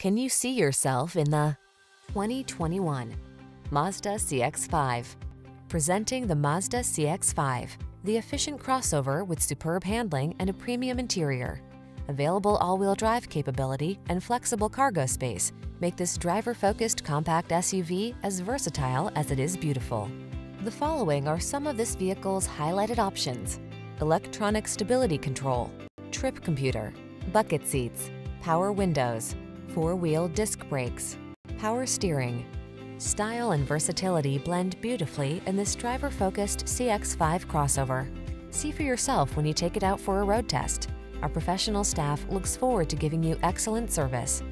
Can you see yourself in the 2021 Mazda CX-5? Presenting the Mazda CX-5, the efficient crossover with superb handling and a premium interior. Available all-wheel drive capability and flexible cargo space make this driver-focused compact SUV as versatile as it is beautiful. The following are some of this vehicle's highlighted options. Electronic stability control, trip computer, bucket seats, power windows, four-wheel disc brakes, power steering. Style and versatility blend beautifully in this driver-focused CX-5 crossover. See for yourself when you take it out for a road test. Our professional staff looks forward to giving you excellent service.